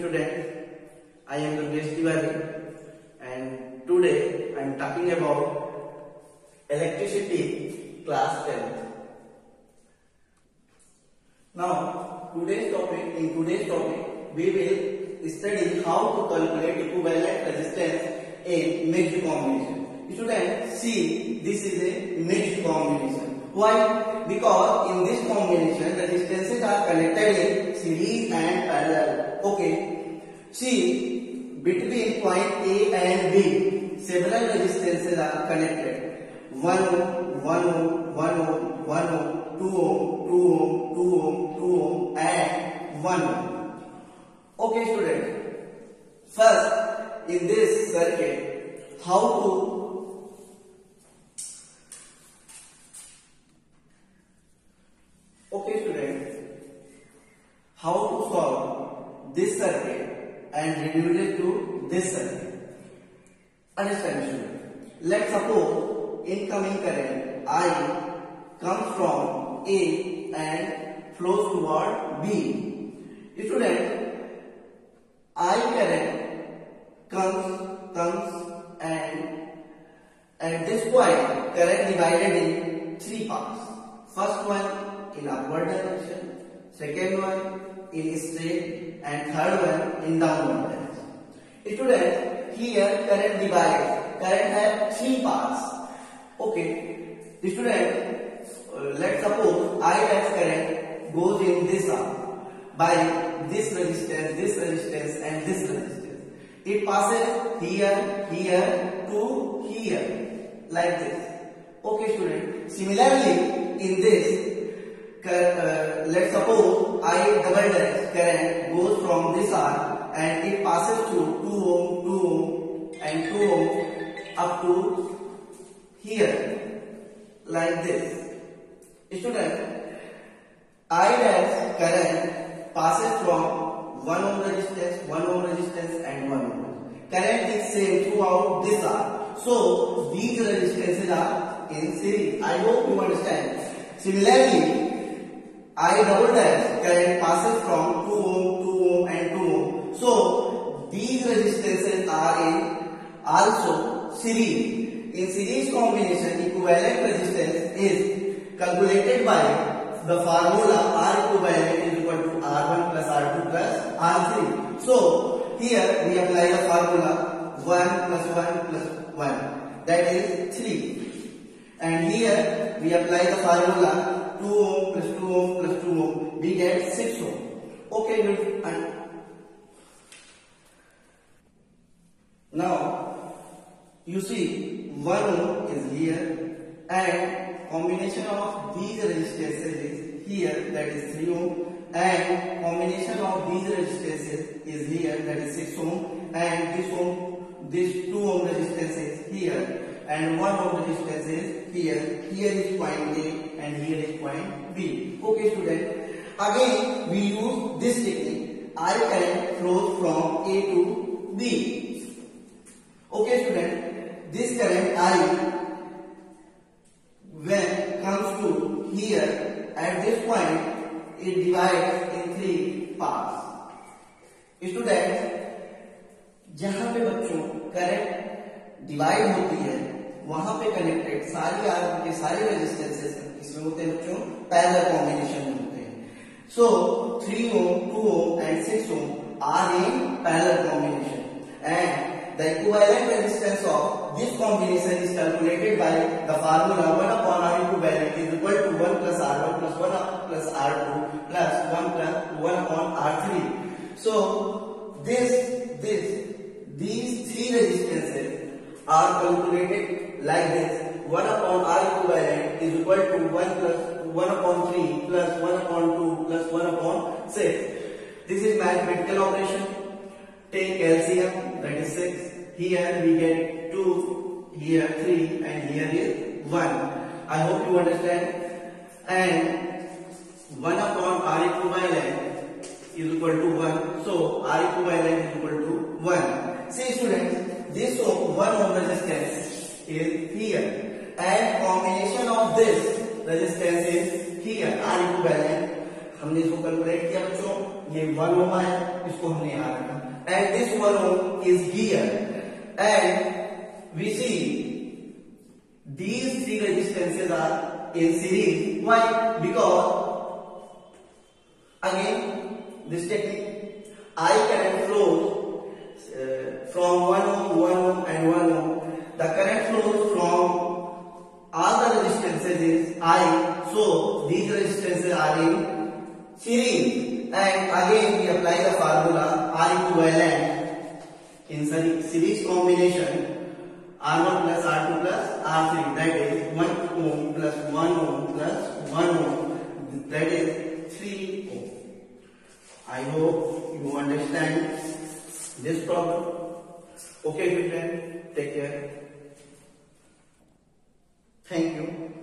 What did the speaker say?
Student, I am Durgesh Tiwari and today I am talking about electricity class 10. Now, today's topic, in today's topic, we will study how to calculate equivalent resistance in mixed combination. Student, see, this is a mixed combination. Why? Because in this combination, the resistances are connected in series and parallel. Okay. See, between point A and B, several resistances are connected. 1 ohm, 1 ohm, 1 ohm, 1 ohm, 2 ohm, 2 ohm, 2 ohm, 2 ohm, and 1 ohm. Okay, student. First, in this circuit, how to How to solve this circuit and reduce it to this circuit? Understand, student. Let's suppose incoming current I comes from A and flows toward B. Student, I current comes comes and at this point current divided in three parts. First one in upward direction, second one in straight and third one in downward direction. Student, here current divides. Current has three parts. Okay. Student, uh, let's suppose I dash current goes in this arm by this resistance, this resistance and this resistance. It passes here, here to here like this. Okay student. Similarly, in this Uh, let's suppose I double dash current goes from this arm and it passes through 2 ohm, 2 ohm and 2 ohm up to here like this. Student, I dash current passes from 1 ohm resistance, 1 ohm resistance and 1 ohm. Current is same throughout this arm. So these resistances are in series. I hope you understand. Similarly, I double dash current passes from 2 ohm, 2 ohm and 2 ohm. So these resistances are in also series. In series combination equivalent resistance is calculated by the formula R equivalent is equal to R1 plus R2 plus R3. So here we apply the formula 1 plus 1 plus 1 that is 3 and here we apply the formula 2 ohm plus 2 ohm plus 2 ohm, we get 6 ohm. Okay, good. And now you see 1 ohm is here and combination of these resistances is here that is 3 ohm and combination of these resistances is here that is 6 ohm and this ohm this 2 ohm resistance is here and 1 ohm resistance is here here is point A and here is point B. Okay student. Again we use this technique. I current flows from A to B. Okay student. This current I when comes to here at this point it divides in three parts. Student जहाँ पे बच्चों current divide होती है वहाँ पे connected सारी are के सारे रेजिस्टेंसेस इसमें होते हैं बच्चों पैरेलल कॉम्बिनेशन में होते हैं so three ohm two ohm and six ohm are in parallel combination and the equivalent resistance of this combination is calculated by the formula 1 upon R equivalent is equal to 1 plus R1 plus 1 plus R2 plus 1 plus 1 upon R3. So this this these three resistances are calculated like this 1 upon R equivalent is equal to 1 plus 1 upon 3 plus 1 upon 2 plus 1 upon 6. This is mathematical operation. Take LCM that is 6. Here we get 2, here 3 and here is 1. I hope you understand. And 1 upon R equivalent is equal to 1. So R equivalent is equal to 1. See students, this 1 ohm resistance is here. And combination of this resistance is here. R equivalent. हमने इसको calculate किया बच्चों, ये one ओमा है, इसको हमने यहाँ रखा and this one ohm is here and we see these three resistances are in series why because again this technique I can flow from one ohm one ohm and one ohm the current I. So these resistances are in series. And again we apply the formula R equivalent in series combination R1 plus R2 plus R3. That is 1 ohm plus 1 ohm plus 1 ohm. That is 3 ohm. I hope you understand this problem. Okay, children. Take care. Thank you.